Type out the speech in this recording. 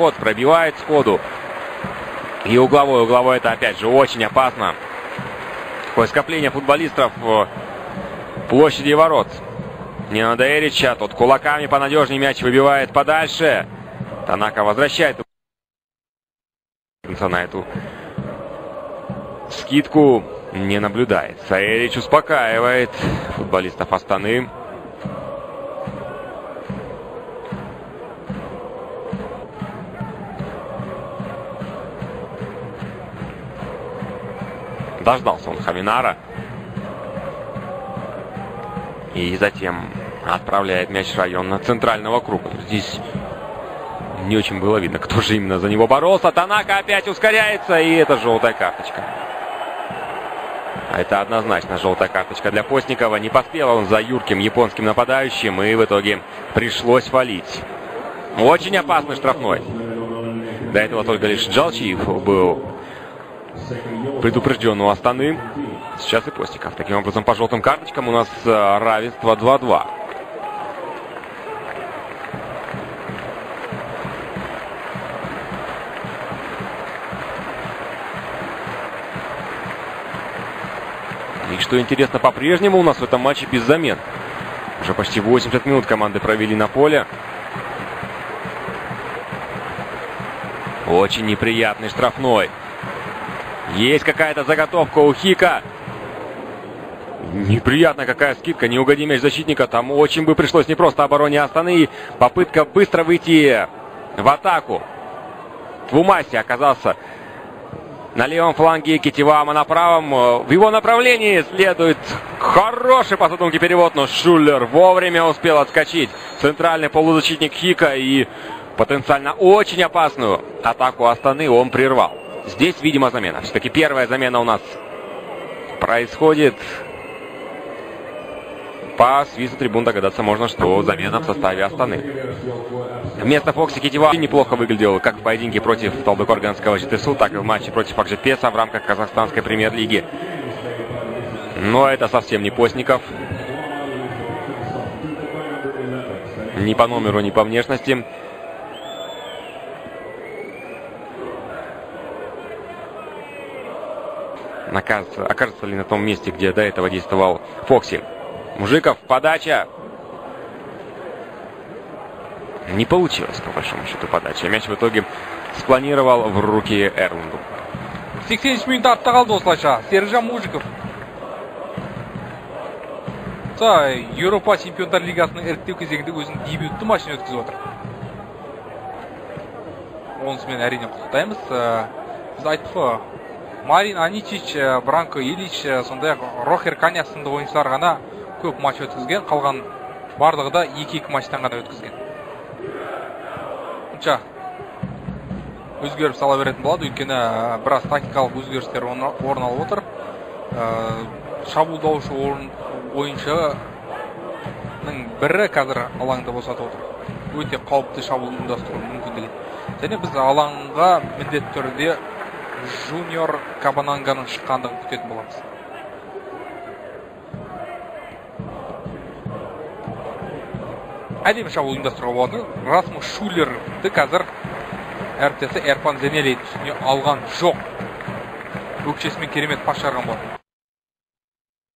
проход, пробивает сходу. И угловой, угловой это опять же очень опасно. Такое скопление футболистов в площади ворот. Не надо Эрича, тот кулаками понадежнее мяч выбивает подальше. Танака возвращает на эту скидку не наблюдается. Эрич успокаивает футболистов Астаны. Дождался он Хаминара. И затем отправляет мяч в район центрального круга. Здесь не очень было видно, кто же именно за него боролся. Танака опять ускоряется, и это желтая карточка. Это однозначно желтая карточка для Постникова. Не поспел он за юрким японским нападающим, и в итоге пришлось валить. Очень опасный штрафной. До этого только лишь Джалчиев был предупрежден у Астаны. Сейчас и Постников. Таким образом, по желтым карточкам у нас э, равенство 2-2. И что интересно, по-прежнему у нас в этом матче без замен. Уже почти 80 минут команды провели на поле. Очень неприятный штрафной. Есть какая-то заготовка у Хика. Неприятная какая скидка, не угоди мяч защитника. Там очень бы пришлось не просто обороне Астаны. Попытка быстро выйти в атаку. Твумаси оказался на левом фланге Китивама на правом. В его направлении следует хороший по задумке перевод, но Шуллер вовремя успел отскочить. Центральный полузащитник Хика и потенциально очень опасную атаку Астаны он прервал. Здесь, видимо, замена. Все-таки первая замена у нас происходит. По свисту трибун догадаться можно, что замена в составе Астаны. Вместо Фокси Китива неплохо выглядел как в поединке против Талдыкорганского ЖТСУ, так и в матче против Акжепеса в рамках казахстанской премьер-лиги. Но это совсем не Постников. Ни по номеру, ни по внешности. Окажется, окажется ли на том месте, где до этого действовал Фокси. Мужиков, подача. Не получилось, по большому счету, подача. Мяч в итоге спланировал в руки Эрланду. 83 минут артта қалды осылайша серікжан мужиков за еуропа чемпиондар лигасының іріктеу кезеңінде өзінің дебютті матчын өткізіп отыр онысымен әрине құттықтаймыз біз айттық қой марин аничич бранко илич сондай ақ рохер каня сынды ойыншылар ғана көп матч өткізген. Қалған барлығы да екі екі матчтан ғана өткізген. Өзгеріп сала беретін болады. Өйткені біраз тактикалық өзгерістер орын алып отыр. Шабуылдаушы ойыншының бірі қазір алаңды босатып отыр. Өте қауіпті шабуыл ұйымдастыру мүмкіндігі. Және біз алаңға міндетті түрде жуниор кабананганың шыққандығын күтетін боламыз әдемі шабуыл ұйымдастыруға болады. Расмус шулерді қазір әріптесі эрпан зенели алған жоқ. Өкшесімен керемет пас шығарған